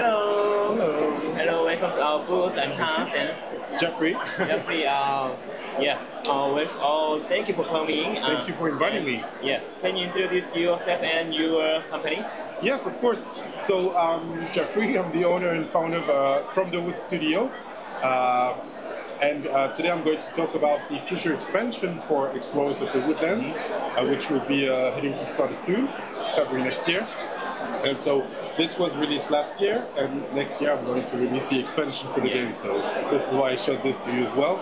Hello. Hello. Hello, welcome to our booth. I'm Hans and Jeffrey. Jeffrey. Uh, yeah. Uh, well, uh, thank you for coming. Uh, Thank you for inviting me. Yeah. Can you introduce yourself and your company? Yes, of course. So, um, Jeffrey, I'm the owner and founder of uh, From the Woods Studio. Uh, and uh, today I'm going to talk about the future expansion for Explorers of the Woodlands, uh, which will be uh, hitting Kickstarter soon, February next year. And so this was released last year, and next year I'm going to release the expansion for the game. So this is why I showed this to you as well.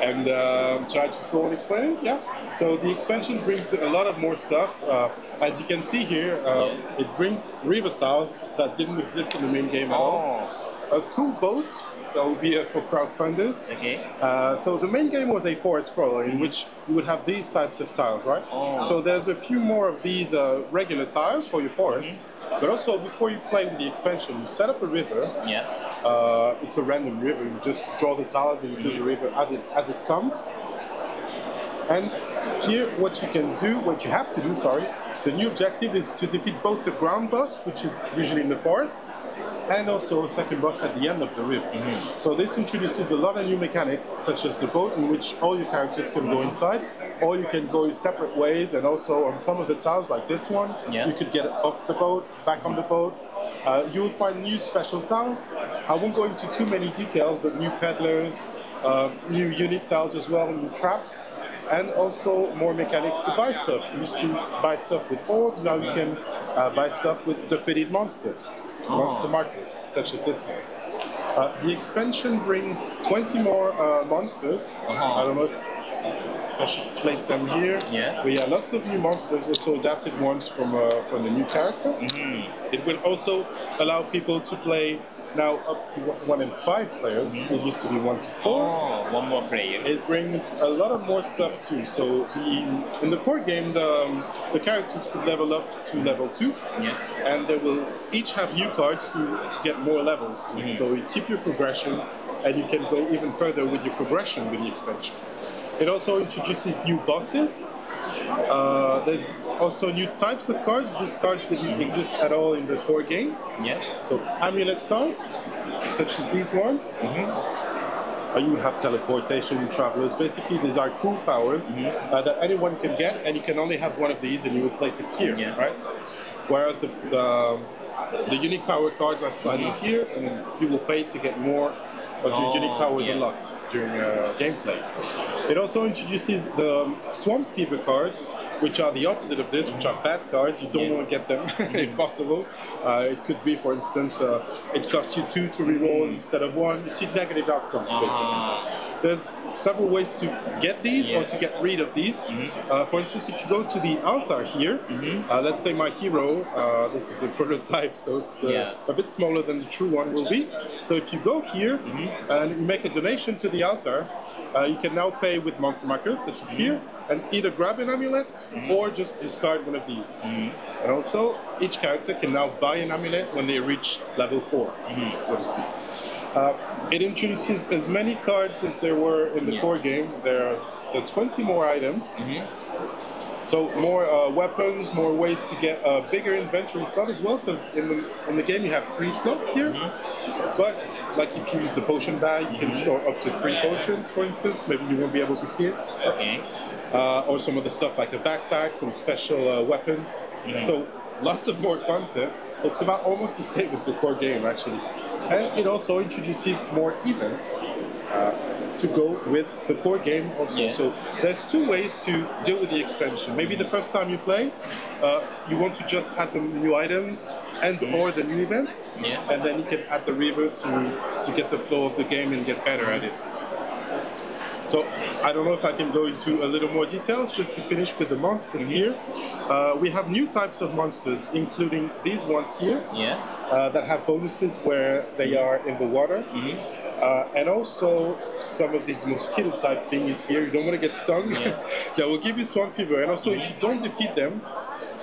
And um, should I just go and explain it? Yeah. So the expansion brings a lot of more stuff. Uh, as you can see here, uh, it brings river tiles that didn't exist in the main game at all. A cool boat that will be uh, for crowdfunders. Okay. Uh, so the main game was a forest crawler in which you would have these types of tiles, right? Oh. So there's a few more of these uh, regular tiles for your forest. But also, before you play with the expansion, you set up a river. Yeah. Uh, it's a random river. You just draw the tiles and you do the river as it as it comes. And here, what you can do, what you have to do, sorry, the new objective is to defeat both the ground boss, which is usually in the forest, and also a second boss at the end of the river. So this introduces a lot of new mechanics, such as the boat in which all your characters can go inside, or you can go separate ways, and also on some of the tiles, like this one, Yeah. you could get off the boat, back on the boat. Uh, you will find new special tiles. I won't go into too many details, but new peddlers, uh, new unique tiles as well, new traps, and also more mechanics to buy stuff. You used to buy stuff with orbs, now you can uh, buy stuff with defeated monster, monster markers, such as this one. Uh, the expansion brings 20 more uh, monsters. Uh-huh. I don't know if, if I should place them here. Yeah. We have lots of new monsters, also adapted ones from uh, from the new character. Mm-hmm. It will also allow people to play now up to one in five players. It used to be one to four. Oh, one more player. It brings a lot of more stuff too. So the, in the core game, the, um, the characters could level up to level two, Yeah. and they will each have new cards to get more levels too. So you keep your progression, and you can go even further with your progression with the expansion. It also introduces new bosses. Uh, there's also new types of cards. These cards didn't exist at all in the core game. Yeah. So amulet cards, such as these ones. Mhm. Uh, you have teleportation, travelers. Basically, these are cool powers uh, that anyone can get, and you can only have one of these, and you will place it here, Yeah. right? Whereas the, the the unique power cards are sliding here, and you will pay to get more of your Oh, unique powers yeah. unlocked during uh, gameplay. It also introduces the swamp fever cards, which are the opposite of this, which are bad cards. You don't Yeah. want to get them if possible. Uh, it could be, for instance, uh, it costs you two to reroll instead of one. You see negative outcomes, basically. There's several ways to get these or to get rid of these. Uh, for instance, if you go to the altar here, uh, let's say my hero, uh, this is a prototype, so it's uh, Yeah. a bit smaller than the true one will be. So if you go here and you make a donation to the altar, uh, you can now pay with monster markers, such as here, and either grab an amulet or just discard one of these. And also, each character can now buy an amulet when they reach level 4, so to speak. Uh, it introduces as many cards as there were in the Yeah. core game. There are, there are 20 more items. So more uh, weapons, more ways to get a bigger inventory slot as well. Because in the in the game you have three slots here. But like if you use the potion bag, you can store up to three potions, for instance. Maybe you won't be able to see it. Okay. Uh, or some other stuff like a backpack, some special uh, weapons. So lots of more content. It's about almost the same as the core game actually, and it also introduces more events uh, to go with the core game also. Yeah. So there's two ways to deal with the expansion. Maybe the first time you play, uh, you want to just add the new items and or the new events, Yeah. and then you can add the river to to get the flow of the game and get better at it. So I don't know if I can go into a little more details just to finish with the monsters here. Uh, we have new types of monsters, including these ones here Yeah. uh, that have bonuses where they are in the water. Uh, and also some of these mosquito type thingies here. You don't want to get stung. Yeah. yeah, we'll give you swamp fever. And also, if you don't defeat them,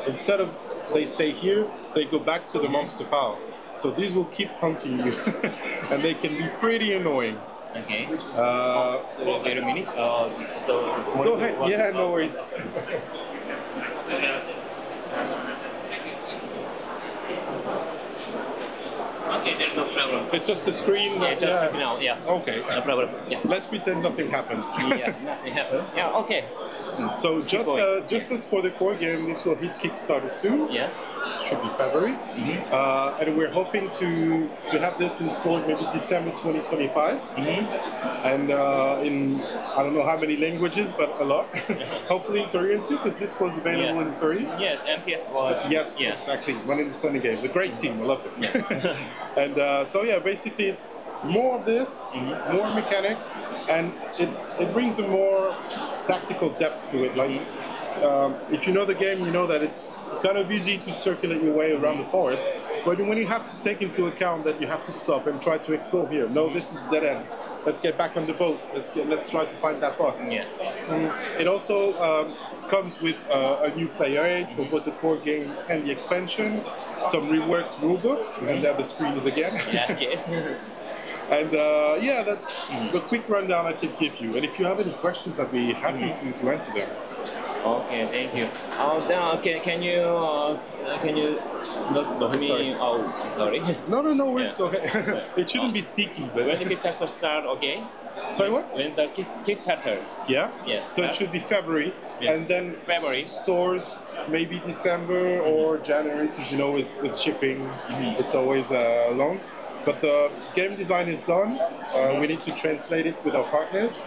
instead of they stay here, they go back to the monster pile. So these will keep hunting you, and they can be pretty annoying. Okay. Uh, Wait a minute. Uh, the, go ahead. Yeah, no worries. Okay, there's no problem. It's just a screen. Yeah, that- just now, yeah. Okay. No problem. Yeah. Let's pretend nothing happened. yeah, nothing happened. Yeah, okay. So just uh, just as for the core game, this will hit Kickstarter soon. Yeah. Should be February, Mm-hmm. uh, and we're hoping to to have this installed maybe December 2025, Mm-hmm. and uh, in I don't know how many languages, but a lot. Hopefully in Korean too, because this was available Yeah. in Korean. Yeah, MPS was. Yes, Yeah. exactly. One in the Sunny Games. A great team. I love them. and uh, so yeah, basically it's more of this, Mm-hmm. more mechanics, and it, it brings a more tactical depth to it. Like Mm-hmm. um, if you know the game, you know that it's kind of easy to circulate your way around the forest. But when you have to take into account that you have to stop and try to explore here, no, this is dead end. Let's get back on the boat. Let's get. Let's try to find that boss. Yeah. Mm, It also um, comes with uh, a new player aid for both the core game and the expansion, some reworked rulebooks, and there the screen is again. Yeah, okay. and uh, yeah, that's the quick rundown I can give you. And if you have any questions, I'd be happy to, to answer them. okay, thank you. Oh, then can, can you uh, uh, can you not not me? Sorry. Oh, I'm sorry. No, no, no worries. Yeah. Go ahead. it shouldn't be sticky, when the Kickstarter start again? sorry, what? When the kick, Kickstarter? Yeah. Yeah. So it should be February, Yeah. and then February. stores maybe December or January because you know with, with shipping Mm-hmm. it's always uh, long. But the game design is done. Uh, we need to translate it with our partners,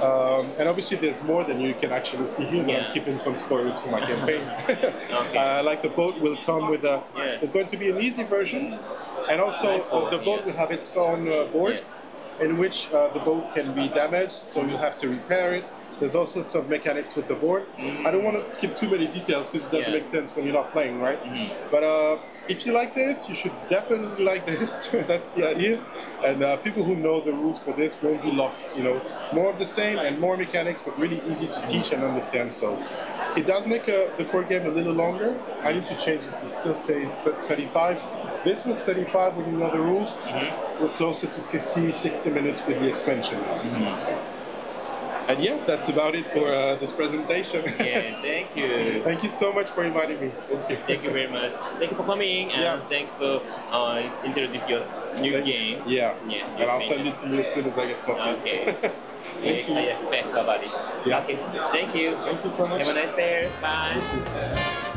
um, and obviously there's more than you can actually see here. But Yeah. I'm keeping some spoilers for my campaign. Okay. uh, like the boat will come with a. Yes. It's going to be an easy version, and also uh, the boat yeah. will have its own uh, board Yeah. in which uh, the boat can be damaged, so you'll have to repair it. There's all sorts of mechanics with the board. I don't want to keep too many details because it doesn't Yeah. make sense when you're not playing, right? But uh, if you like this, you should definitely like this. That's the idea. And uh, people who know the rules for this won't be lost. You know, more of the same and more mechanics, but really easy to teach and understand. So it does make uh the core game a little longer. I need to change this. It still says 35. This was 35 when you know the rules. We're closer to 50, 60 minutes with the expansion now. And yeah, that's about it for uh, this presentation. Yeah, thank you. Thank you so much for inviting me. Thank you. Thank you very much. Thank you for coming and Yeah. thank you for uh, introduce your new Thank- game. Yeah. Yeah, And I'll send it to you as soon as I get copies. Okay. Thank you. I expect about it. Yeah. Okay. Thank you. Thank you so much. Have a nice day. Bye. You.